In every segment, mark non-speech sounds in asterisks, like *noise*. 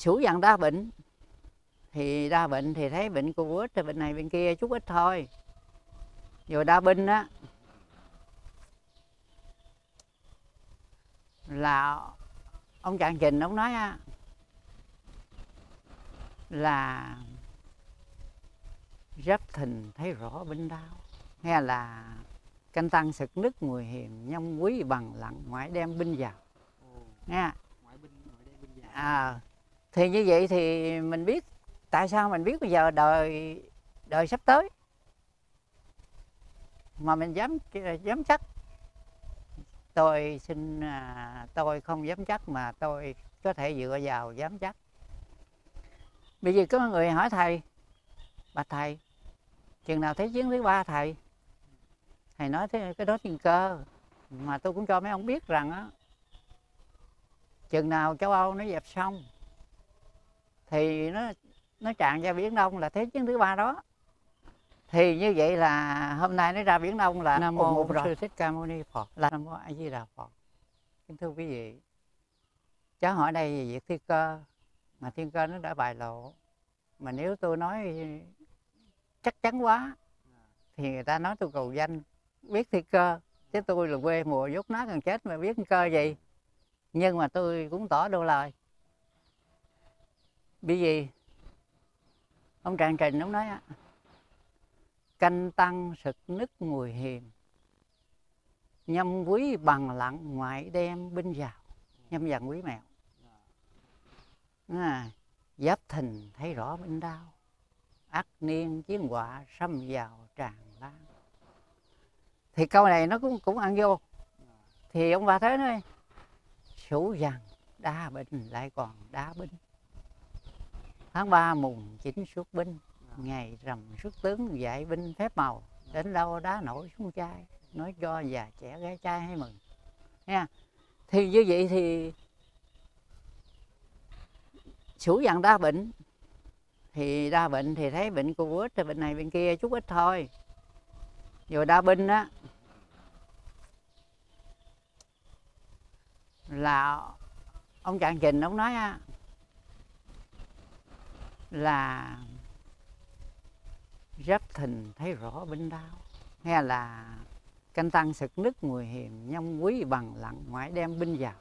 sủ dặn đa bệnh. Thì đa bệnh thì thấy bệnh cô ít thì bệnh này bệnh kia chút ít thôi. Rồi đa binh á là ông trạng trình ông nói á là rất thình thấy rõ binh đau nghe là canh tăng sực nứt mùi hiểm nhông quý bằng lặng ngoại đem binh vào. Nghe. À, thì như vậy thì mình biết tại sao mình biết bây giờ đời đời sắp tới. Mà mình dám dám chắc. Tôi xin à, tôi không dám chắc mà tôi có thể dựa vào dám chắc. Bây giờ có người hỏi thầy bà thầy chừng nào thấy chiến thứ ba thầy? Thầy nói thế cái đó thiên cơ mà tôi cũng cho mấy ông biết rằng á chừng nào châu âu nó dẹp xong thì nó nó tràn ra biển đông là thế chiến thứ ba đó. Thì như vậy là hôm nay nó ra biển đông là nam mô sư thích ca mâu ni phật. Là nam mô a di đà phật. Kính thưa quý vị cháu hỏi đây về việc thiên cơ mà thiên cơ nó đã bài lộ. Mà nếu tôi nói chắc chắn quá thì người ta nói tôi cầu danh biết thiên cơ chứ tôi là quê mùa dốt nát gần chết mà biết thiên cơ gì nhưng mà tôi cũng tỏ đôi lời bị gì? Ông trạng trình ông nói canh tăng sực nứt mùi hiềm nhâm quý bằng lặng ngoại đem binh vào nhâm dần quý mèo à, giáp thình thấy rõ binh đau ác niên chiến họa xâm vào tràn lan. Thì câu này nó cũng cũng ăn vô. Thì ông bà thế nói sủ rằng đa bệnh lại còn đa binh tháng 3 mùng chín xuất binh, ngày rằm xuất tướng dạy binh phép màu. Đến đâu đá nổi xuống chai, nói cho già trẻ gái trai hay mừng. Nha thì như vậy thì sủ dặn đa bệnh. Thì đa bệnh thì thấy bệnh cô ít thì bệnh này bệnh kia chút ít thôi. Rồi đa binh á, là ông trạng trình ông nói á là rất thình thấy rõ binh đau. Nghe là canh tăng sực nứt mùi hiểm nhông quý bằng lặng ngoại đem binh vào.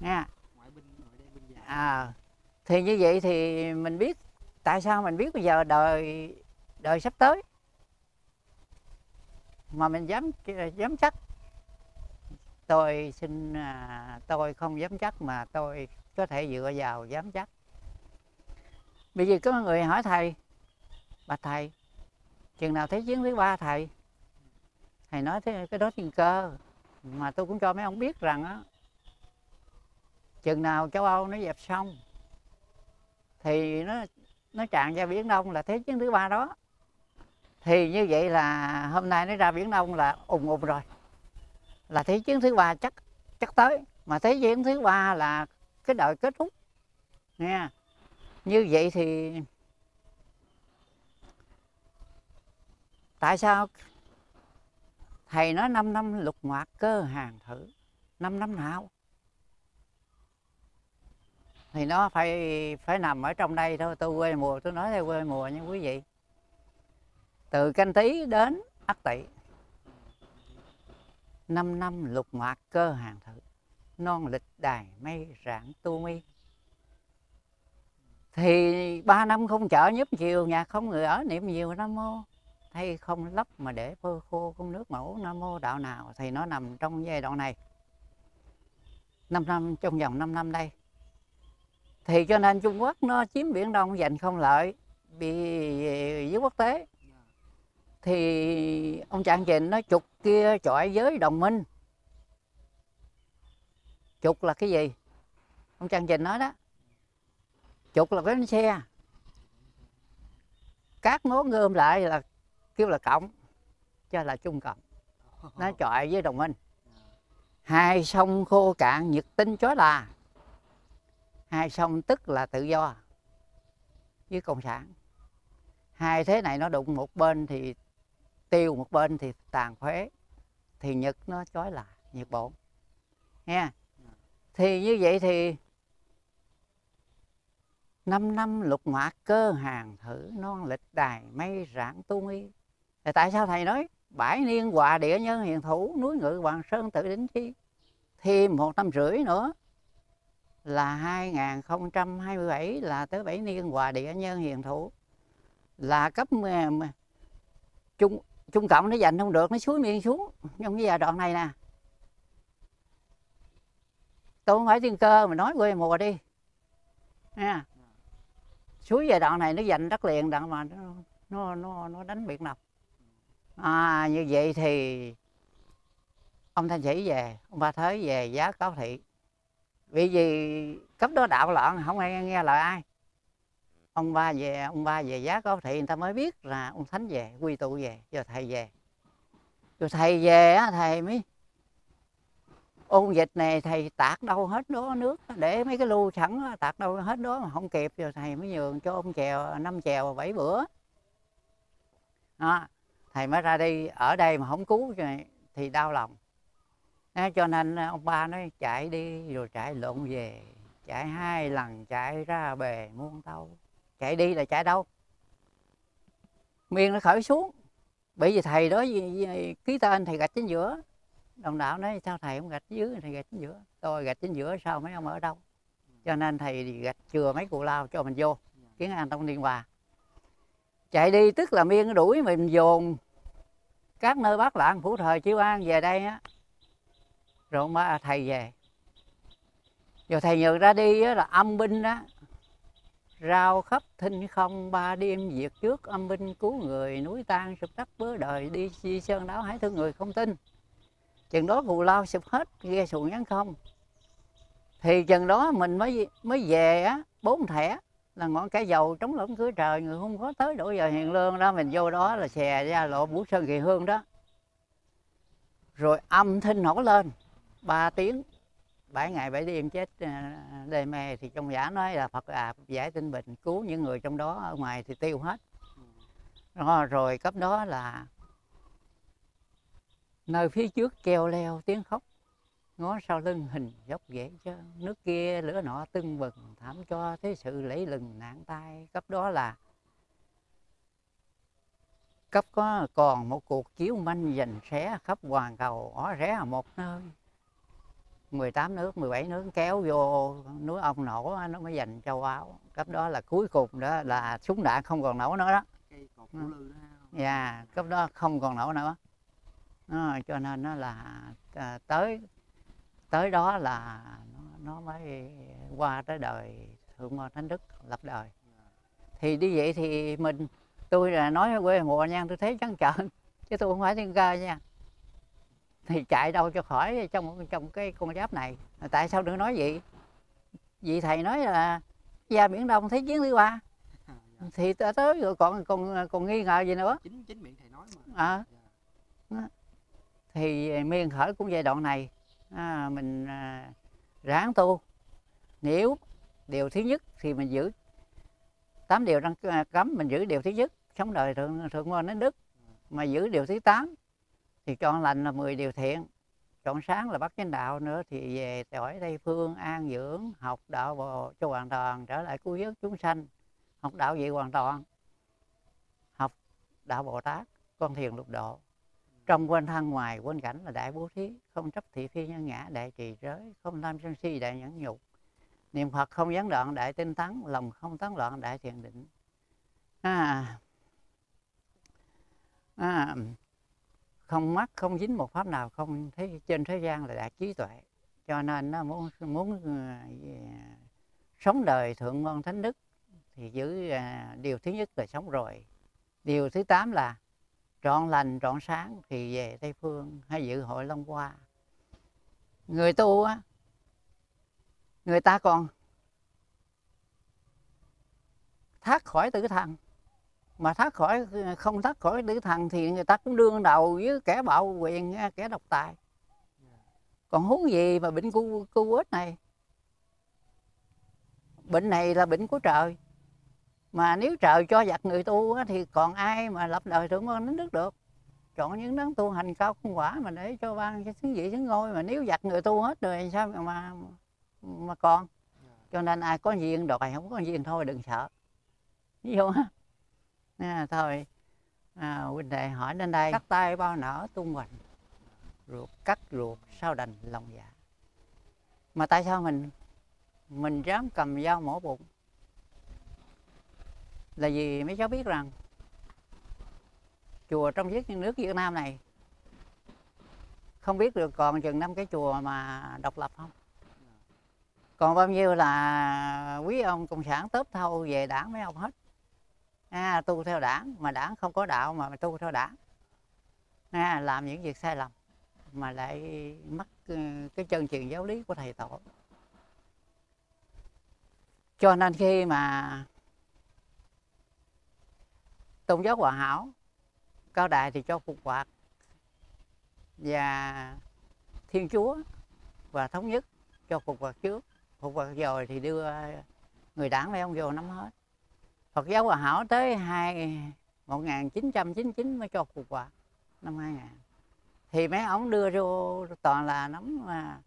Nghe. À, thì như vậy thì mình biết tại sao mình biết bây giờ đời đời sắp tới. Mà mình dám dám chắc tôi xin à, tôi không dám chắc mà tôi có thể dựa vào dám chắc bây giờ có người hỏi thầy bạch thầy, chừng nào thấy chiến thứ ba thầy? Thầy nói thế, cái đó tiền cơ, mà tôi cũng cho mấy ông biết rằng á, chừng nào châu âu nó dẹp xong, thì nó nó tràn ra biển đông là thế chiến thứ ba đó. Thì như vậy là hôm nay nó ra biển đông là ùng ùng rồi. Là thế chiến thứ ba chắc chắc tới, mà thế chiến thứ ba là cái đời kết thúc nha như vậy thì tại sao thầy nói 5 năm lục ngoạc cơ hàng thử? 5 năm nào? Thì nó phải phải nằm ở trong đây thôi. Tôi quê mùa, tôi nói theo quê mùa nha quý vị. Từ canh tí đến ất tỵ 5 năm lục ngoạc cơ hàng thử. Non lịch đài mây rạng tu mi thì ba năm không chợ nhấp chiều nhà không người ở niệm nhiều, nam mô. Thay không lấp mà để phơi khô không nước mẫu, nam mô đạo nào thì nó nằm trong giai đoạn này. Năm năm, trong vòng 5 năm đây. Thì cho nên Trung Quốc nó chiếm biển Đông giành không lợi, bị với quốc tế. Thì ông Trạng Trình nó trục kia chọi với đồng minh. Trục là cái gì? Ông Trạng Trình nói đó trục là cái bánh xe. Các nốt gom lại là kêu là cộng cho là trung cộng nó *laughs* chọi với đồng minh. Hai sông khô cạn nhật tinh chói là hai sông tức là tự do với cộng sản. Hai thế này nó đụng một bên thì tiêu một bên thì tàn phế thì nhật nó chói là nhật bổn. Nghe? Thì như vậy thì năm năm lục mạc cơ hàng thử, non lịch đài mây rạng tu nghi. Thì tại sao thầy nói, bãi niên hòa địa nhân hiền thủ, núi ngự hoàng sơn tự đính chi? Thêm một năm rưỡi nữa, là 2027 là tới bảy niên hòa địa nhân hiền thủ. Là cấp trung trung cộng nó dành không được, nó suối miệng xuống, trong cái giai đoạn này nè. Tôi không phải tiên cơ mà nói quê mùa đi. Nha suối giai đoạn này nó dành đất liền đặng mà nó nó nó, nó đánh biệt nọc à, như vậy thì ông thanh sĩ về ông ba thới về giá cáo thị. Vì gì cấp đó đạo loạn không ai nghe lời ai. Ông ba về ông ba về giá cáo thị người ta mới biết là ông thánh về quy tụ về giờ thầy về. Rồi thầy về á thầy mới ôn dịch này thầy tạt đâu hết đó nước để mấy cái lưu sẵn tạt đâu hết đó mà không kịp rồi thầy mới nhường cho ông chèo năm chèo bảy bữa. Đó, thầy mới ra đi ở đây mà không cứu thì đau lòng. Cho nên ông ba nói chạy đi rồi chạy lộn về chạy hai lần chạy ra bề muôn tâu chạy đi là chạy đâu? Miền nó khởi xuống. Bởi vì thầy đó ký tên thầy gạch chính giữa đồng đạo nói sao thầy không gạch dưới thầy gạch chính giữa? Tôi gạch chính giữa sao mấy ông ở đâu? Cho nên thầy gạch chừa mấy cụ lao cho mình vô kiến an tông liên hòa. Chạy đi tức là miên đuổi mình dồn các nơi bác lạng phủ thời chiêu an về đây á. Rồi mà thầy về. Rồi thầy nhường ra đi á, là âm binh á rao khắp thinh không ba đêm diệt trước âm binh cứu người núi tan sụp đất bớ đời đi chi sơn đáo hãy thương người không tin chừng đó phù lao sụp hết ghe xuồng nhắn không? Thì chừng đó mình mới mới về á bốn thẻ là ngọn cái dầu trống lỗng cửa trời người không có tới đổi giờ hiền lương đó. Mình vô đó là xè ra lộ vũ sơn kỳ hương đó. Rồi âm thanh nổ lên ba tiếng. Bảy ngày bảy đêm chết ờ, đê mê. Thì trong giả nói là phật à giải tinh bình cứu những người trong đó ở ngoài thì tiêu hết. Rồi, rồi cấp đó là nơi phía trước keo leo tiếng khóc. Ngó sau lưng hình dốc dễ chứ nước kia lửa nọ tưng bừng thảm cho thế sự lấy lừng nạn tai. Cấp đó là cấp có còn một cuộc chiếu manh dành xé khắp hoàn cầu ó rẽ một nơi. 18 nước 17 nước kéo vô núi ông nổ nó mới dành châu Áo cấp đó là cuối cùng đó là súng đạn không còn nổ nữa đó. Dạ yeah, cấp đó không còn nổ nữa à, cho nên nó là à, tới tới đó là nó, nó mới qua tới đời thượng môn thánh đức lập đời. Thì đi vậy thì mình tôi là nói quê mùa nha tôi thấy trắng trợn chứ tôi không phải thiên ca nha. Thì chạy đâu cho khỏi trong trong cái con giáp này. Tại sao đừng nói vậy? Vì thầy nói là ra biển đông thấy chiến thứ ba thì tới rồi còn còn còn nghi ngờ gì nữa? Chính chính miệng thầy nói mà. À thì miên khởi cũng giai đoạn này à, mình à, ráng tu. Nếu điều thứ nhất thì mình giữ tám điều đang à, cấm mình giữ điều thứ nhất sống đời thượng thượng ngon đến đức mà giữ điều thứ tám thì chọn lành là 10 điều thiện chọn sáng là bắt chánh đạo nữa thì về tỏi tây phương an dưỡng học đạo bồ cho hoàn toàn trở lại cứu vớt chúng sanh học đạo gì hoàn toàn học đạo bồ tát con thiền lục độ trong quanh thân ngoài quanh cảnh là đại bố thí. Không chấp thị phi nhân ngã đại trì giới không tham sân si đại nhẫn nhục. Niệm phật không gián đoạn đại tinh tấn. Lòng không tán loạn đại thiền định. À, à, không mắc không dính một pháp nào không thấy trên thế gian là đạt trí tuệ. Cho nên nó muốn muốn uh, sống đời thượng ngon thánh đức thì giữ uh, điều thứ nhất là sống rồi. Điều thứ tám là trọn lành, trọn sáng thì về tây phương hay dự hội long hoa. Người tu á, người ta còn thoát khỏi tử thần. Mà thoát khỏi, không thoát khỏi tử thần thì người ta cũng đương đầu với kẻ bạo quyền, kẻ độc tài. Còn huống gì mà bệnh cu cu ếch này? Bệnh này là bệnh của trời mà nếu trời cho giặc người tu thì còn ai mà lập đời thượng con đến đức được? Chọn những đấng tu hành cao công quả mà để cho ban cái xứng vị xứng ngôi. Mà nếu giặc người tu hết rồi sao mà mà còn? Cho nên ai có duyên đòi không có duyên thôi đừng sợ. Ví dụ à, thôi. À, huynh đệ hỏi đến đây. Cắt tay bao nở tung hoành ruột cắt ruột sao đành lòng dạ. Mà tại sao mình mình dám cầm dao mổ bụng? Là vì mấy cháu biết rằng chùa trong nước Việt Nam này không biết được còn chừng năm cái chùa mà độc lập không? Còn bao nhiêu là quý ông cộng sản tớp thâu về đảng mấy ông hết. À, tu theo đảng mà đảng không có đạo mà tu theo đảng. À, làm những việc sai lầm mà lại mất ừ, cái chân truyền giáo lý của thầy tổ. Cho nên khi mà tôn giáo hòa hảo cao đại thì cho phục hoạt và thiên chúa và thống nhất cho phục hoạt trước. Phục hoạt rồi thì đưa người đảng mấy ông vô nắm hết. Phật giáo Hòa Hảo tới hai 1999 mới cho phục hoạt năm 2000 thì mấy ông đưa vô toàn là nắm mà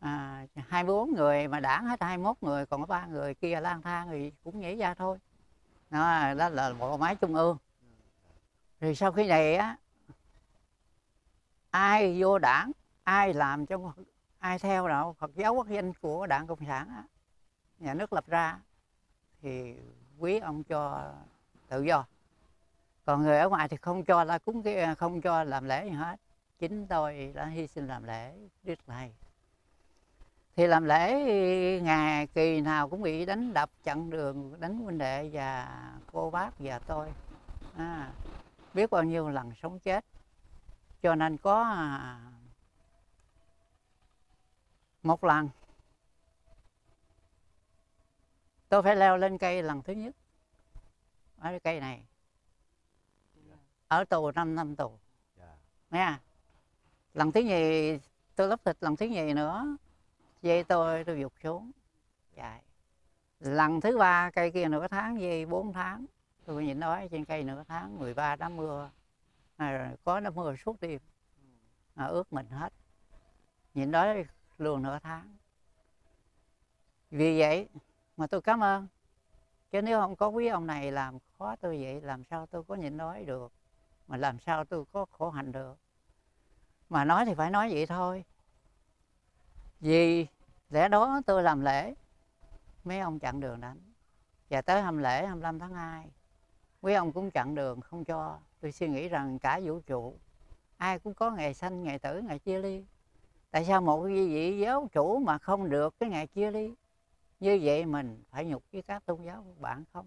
à, à 24 người mà đảng hết 21 người còn có ba người kia lang thang thì cũng nhảy ra thôi đó, đó là bộ máy trung ương. Rồi sau khi này á ai vô đảng ai làm cho ai theo đạo Phật giáo quốc danh của đảng cộng sản á, nhà nước lập ra thì quý ông cho tự do. Còn người ở ngoài thì không cho là cúng cái không cho làm lễ gì hết. Chính tôi đã hy sinh làm lễ đức thầy thì làm lễ ngày kỳ nào cũng bị đánh đập chặn đường đánh huynh đệ và cô bác và tôi. À, biết bao nhiêu lần sống chết. Cho nên có à, một lần tôi phải leo lên cây lần thứ nhất. Ở cái cây này. Ở tù 5 năm tù. Yeah. nha. Lần thứ nhì tôi lấp thịt lần thứ nhì nữa dây tôi tôi dục xuống. Dài lần thứ ba cây kia nửa tháng dây bốn tháng. Tôi nhìn nói trên cây nửa tháng 13 đám mưa. À, có đám mưa suốt đêm. À, ướt mình hết. Nhìn nói luôn nửa tháng. Vì vậy mà tôi cảm ơn. Chứ nếu không có quý ông này làm khó tôi vậy làm sao tôi có nhịn nói được? Mà làm sao tôi có khổ hạnh được? Mà nói thì phải nói vậy thôi vì lẽ đó tôi làm lễ, mấy ông chặn đường đánh và tới hầm lễ 25 tháng 2 quý ông cũng chặn đường không cho. Tôi suy nghĩ rằng cả vũ trụ, ai cũng có ngày sanh, ngày tử, ngày chia ly. Tại sao một vị giáo chủ mà không được cái ngày chia ly? Như vậy mình phải nhục với các tôn giáo của bạn không?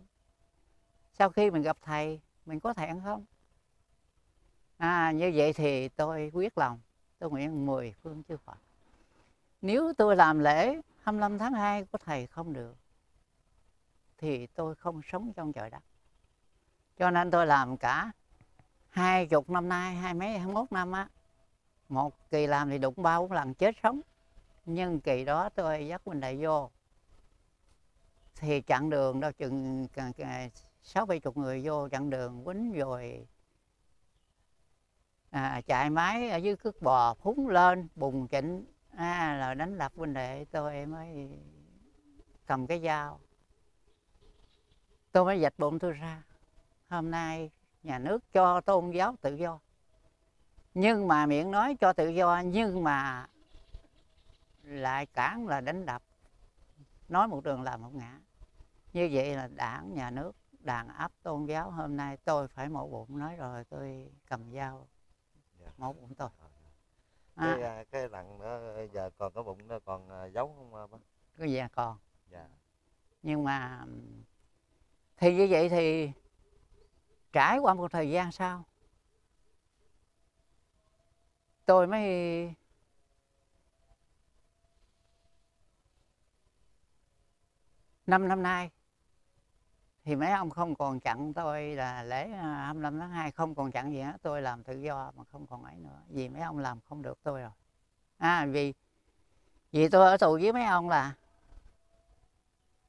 Sau khi mình gặp thầy, mình có thẹn không? À như vậy thì tôi quyết lòng. Tôi nguyện mười phương chư Phật nếu tôi làm lễ 25 tháng 2 của thầy không được thì tôi không sống trong trời đất. Cho nên tôi làm cả hai chục năm nay hai mấy hai mốt năm á một kỳ làm thì đụng ba bốn lần chết sống. Nhưng kỳ đó tôi dắt mình đại vô thì chặn đường đâu chừng sáu bảy chục người vô chặn đường quýnh rồi à, chạy máy ở dưới cước bò phúng lên bùng chỉnh à, là đánh đập huynh đệ tôi mới cầm cái dao. Tôi mới dạch bụng tôi ra. Hôm nay nhà nước cho tôn giáo tự do. Nhưng mà miệng nói cho tự do nhưng mà lại cản là đánh đập. Nói một đường làm một ngã. Như vậy là đảng nhà nước đàn áp tôn giáo. Hôm nay tôi phải mổ bụng. Nói rồi tôi cầm dao dạ. mổ bụng tôi à. cái, à, cái lần đó giờ còn có bụng đó còn à, giấu không bác cái gì còn dạ. nhưng mà thì như vậy thì trải qua một thời gian sau tôi mới năm năm nay thì mấy ông không còn chặn tôi là lễ 25 à, tháng 2 không còn chặn gì hết tôi làm tự do mà không còn ấy nữa. Vì mấy ông làm không được tôi rồi. À vì vì tôi ở tù với mấy ông là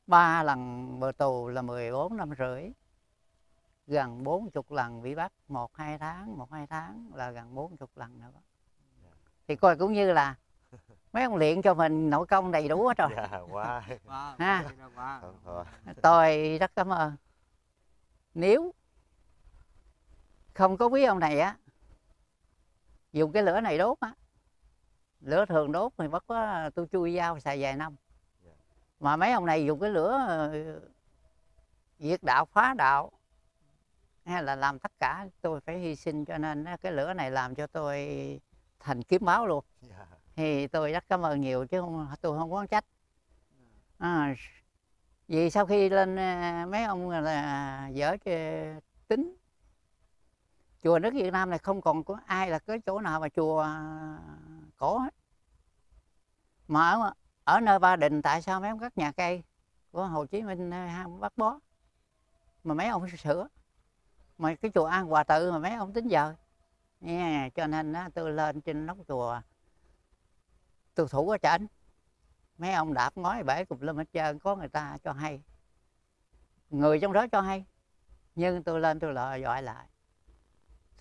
ba lần bờ tù là 14 năm rưỡi gần 40 lần bị bắt một hai tháng một hai tháng là gần 40 lần nữa. Thì coi cũng như là *laughs* mấy ông luyện cho mình nội công đầy đủ hết rồi. Dạ quá. Ha. tôi rất cảm ơn. Nếu không có quý ông này á dùng cái lửa này đốt á lửa thường đốt thì bất có tôi chui dao xài vài năm. Dạ. mà mấy ông này dùng cái lửa ờ, diệt đạo phá đạo hay là làm tất cả tôi phải hy sinh cho nên cái lửa này làm cho tôi thành kiếm máu luôn. Dạ thì tôi rất cảm ơn nhiều chứ không tôi không có trách. À, vì sau khi lên à, mấy ông là dở tính chùa nước Việt Nam này không còn có ai là cái chỗ nào mà chùa à, cổ hết. Mà ở, ở nơi Ba Đình tại sao mấy ông cắt nhà cây của Hồ Chí Minh à, bắt bó? Mà mấy ông sửa. Mà cái chùa An Hòa Tự mà mấy ông tính giờ. Nha cho nên á, tôi lên trên nóc chùa tôi thủ ở trển mấy ông đạp ngói bể cục lên hết trơn có người ta cho hay. Người trong đó cho hay nhưng tôi lên tôi lại gọi lại.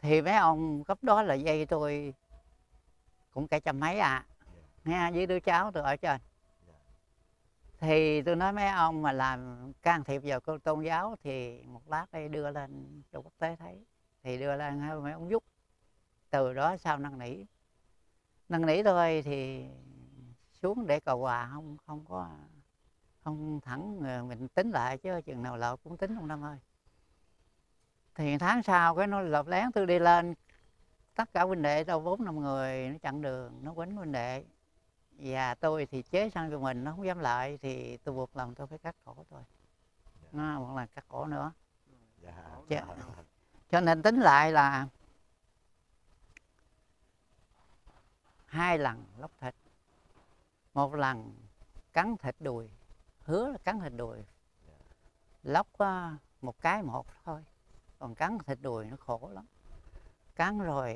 Thì mấy ông cấp đó là dây tôi cũng cả trăm mấy à. Nghe với đứa cháu tôi ở trên. Thì tôi nói mấy ông mà làm can thiệp vào cô tôn giáo thì một lát đây đưa lên cho quốc tế thấy. Thì đưa lên mấy ông giúp từ đó sau năn nỉ năn nỉ thôi thì xuống để cầu hòa không không có không thẳng ờ, mình tính lại chứ chừng nào lợp cũng tính ông năm ơi. Thì tháng sau cái nó lợp lén tôi đi lên tất cả huynh đệ đâu bốn năm người nó chặn đường nó quýnh huynh đệ. Và tôi thì chế sang cho mình nó không dám lại thì tôi buộc lòng tôi phải cắt cổ tôi. Nó một lần cắt cổ nữa. Dạ. Dạ. cho nên tính lại là hai lần lóc thịt. Một lần cắn thịt đùi. Hứa là cắn thịt đùi. Lóc ờ, một cái một thôi. Còn cắn thịt đùi nó khổ lắm. Cắn rồi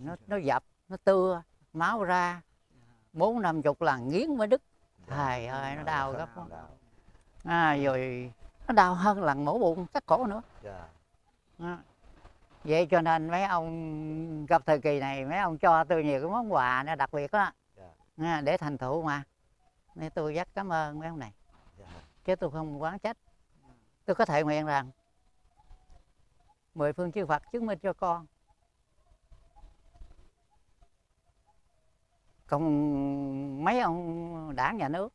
nó nó dập nó tưa máu ra. Bốn năm chục lần nghiến mới đứt. Trời ơi, nó đau gấp lắm. À, rồi nó đau hơn lần mổ bụng cắt cổ nữa. Dạ. Đó. Vậy cho nên mấy ông gặp thời kỳ này mấy ông cho tôi nhiều cái món quà nó đặc biệt đó Dạ. Nha, để thành thụ mà. Nên tôi rất cảm ơn mấy ông này. Dạ. Chứ tôi không quán trách. Tôi có thể nguyện rằng mười phương chư Phật chứng minh cho con. Còn mấy ông đảng nhà nước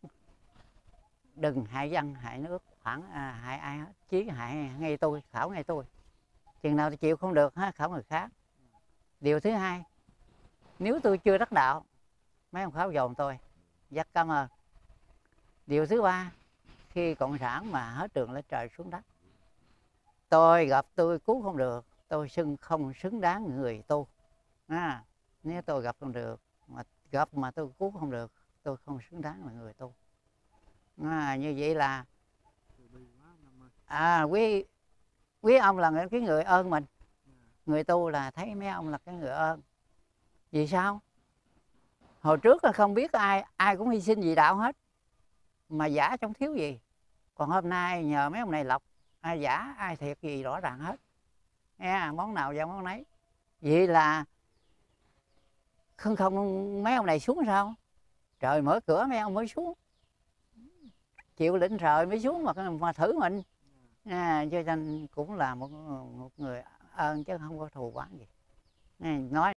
đừng hại dân hại nước phản à, hại ai hết chí hại ngay tôi khảo ngay tôi chừng nào tôi chịu không được ha khảo người khác. Điều thứ hai nếu tôi chưa đắc đạo mấy ông khảo dồn tôi rất cảm ơn. Điều thứ ba khi cộng sản mà hết trường lên trời xuống đất tôi gặp tôi cứu không được tôi xưng không xứng đáng người tu à, nếu tôi gặp không được mà gặp mà tôi cứu không được tôi không xứng đáng là người tu à, như vậy là à quý quý ông là cái người ơn mình. Người tu là thấy mấy ông là cái người ơn. Vì sao? Hồi trước là không biết ai ai cũng hy sinh vì đạo hết. Mà giả trong thiếu gì. Còn hôm nay nhờ mấy ông này lọc, ai giả, ai thiệt gì rõ ràng hết. Nghe món nào vào món nấy. Vậy là không không, mấy ông này xuống sao? Trời mở cửa, mấy ông mới xuống. Chịu lĩnh trời mới xuống mà mà thử mình à, cho nên cũng là một một người ơn chứ không có thù oán gì. Ừ, nói